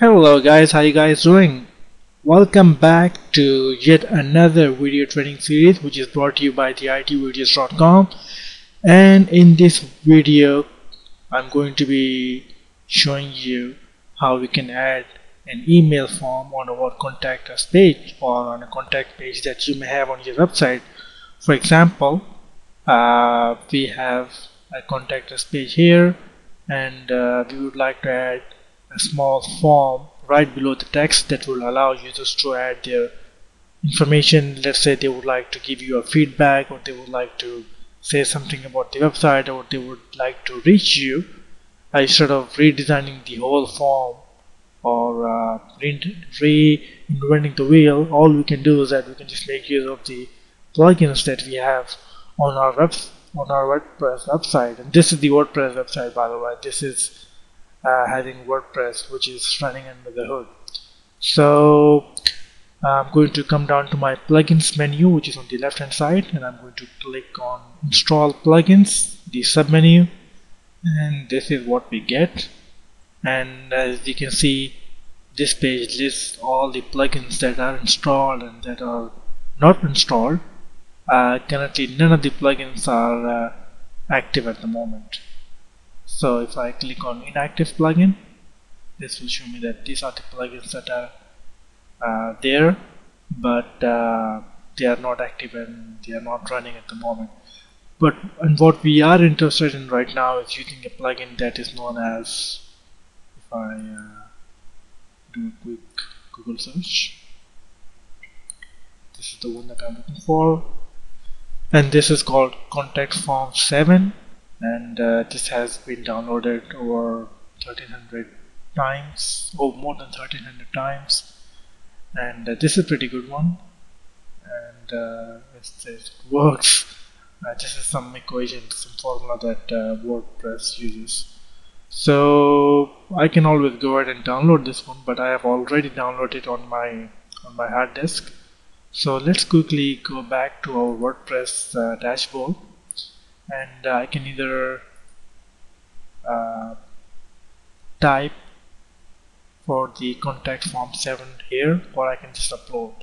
Hello guys, how you guys doing? Welcome back to yet another video training series which is brought to you by the itvideos.com and in this video I'm going to be showing you how we can add an email form on our contact us page or on a contact page that you may have on your website. For example, uh, we have a contact us page here and uh, we would like to add a small form right below the text that will allow users to add their information. Let's say they would like to give you a feedback or they would like to say something about the website or they would like to reach you. Uh, instead of redesigning the whole form or uh, reinventing the wheel all we can do is that we can just make use of the plugins that we have on our web on our WordPress website. And this is the WordPress website by the way. This is uh, having WordPress which is running under the hood so I'm going to come down to my plugins menu which is on the left hand side and I'm going to click on install plugins the sub menu and this is what we get. And as you can see this page lists all the plugins that are installed and that are not installed. Uh, currently none of the plugins are uh, active at the moment so if I click on inactive plugin this will show me that these are the plugins that are uh, there but uh, they are not active and they are not running at the moment. But and what we are interested in right now is using a plugin that is known as if I uh, do a quick Google search. This is the one that I'm looking for. And this is called contact form 7 and uh, this has been downloaded over 1300 times or oh, more than 1300 times. And uh, this is a pretty good one. And uh, it works. Uh, this is some equation some formula that uh, WordPress uses. So I can always go ahead and download this one but I have already downloaded it on my on my hard disk. So let's quickly go back to our WordPress uh, dashboard and uh, I can either uh, type for the contact form 7 here or I can just upload.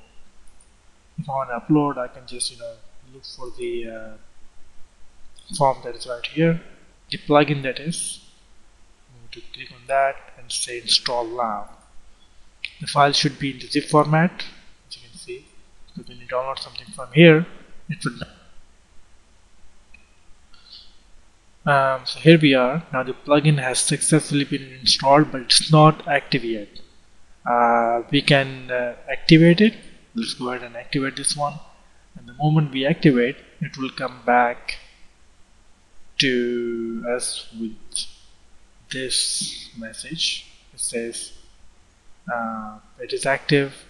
If I want to upload I can just you know look for the uh, form that is right here. The plugin that is to click on that and say install now. The file should be in the zip format as you can see. So when you download something from here it will um, so here we are. Now the plugin has successfully been installed but it's not active yet. Uh, we can uh, activate it. Let's go ahead and activate this one. And the moment we activate it will come back to us with this message. It says uh, it is active.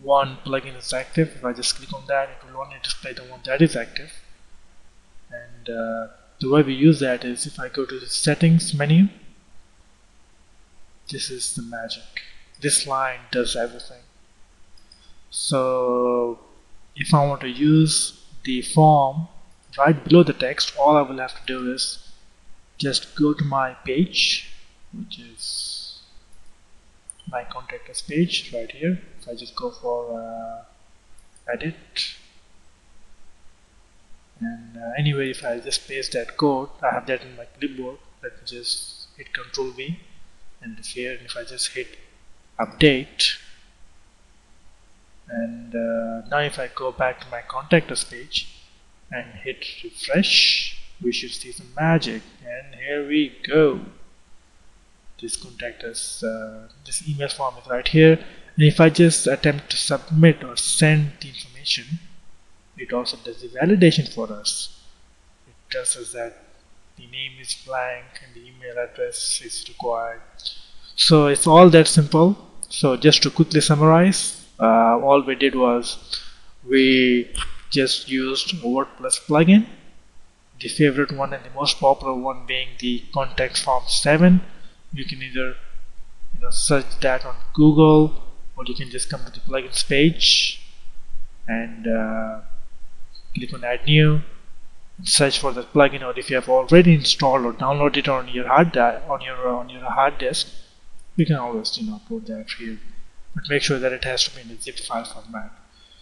One plugin is active. If I just click on that it will only display the one that is active. And uh, the way we use that is if I go to the settings menu this is the magic. This line does everything. So if I want to use the form right below the text all I will have to do is just go to my page which is my contact us page right here. If I just go for uh, edit and uh, anyway if I just paste that code I have that in my clipboard. Let me just hit control V. And here if I just hit update and uh, now if I go back to my contact us page and hit refresh we should see some magic. And here we go. This contact us uh, this email form is right here. And if I just attempt to submit or send the information it also does the validation for us. It tells us that the name is blank and the email address is required. So it's all that simple. So just to quickly summarize uh, all we did was we just used WordPress plugin. The favorite one and the most popular one being the contact form 7 you can either you know search that on Google or you can just come to the plugins page and uh, click on add new search for the plugin or if you have already installed or downloaded it on your hard on your on your hard disk you can always you know upload that here. But make sure that it has to be in a zip file format.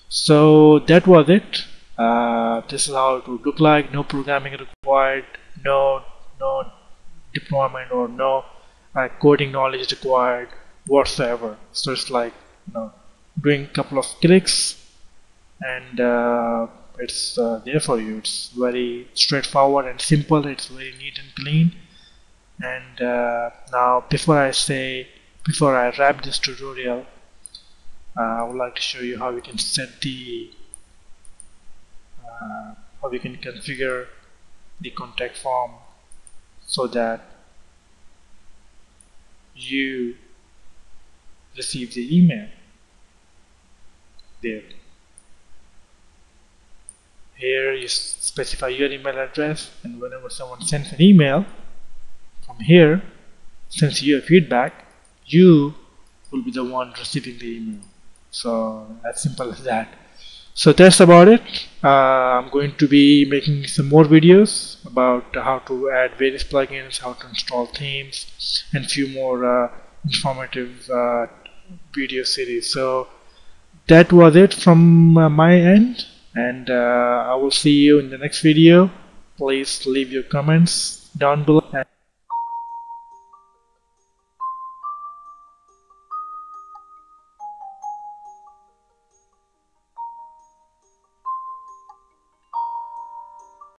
So that was it. Uh, this is how it would look like. No programming required. No no deployment or no uh, coding knowledge required whatsoever. So it's like you know doing a couple of clicks and uh, it's uh, there for you. It's very straightforward and simple. It's very neat and clean. And uh, now before I say before I wrap this tutorial uh, I would like to show you how you can set the uh, how you can configure the contact form so that you receive the email there here you specify your email address and whenever someone sends an email from here since you have feedback you will be the one receiving the email. So as simple as that. So that's about it. Uh, I'm going to be making some more videos about how to add various plugins how to install themes and few more uh, informative uh, video series. So that was it from uh, my end and uh, I will see you in the next video. Please leave your comments down below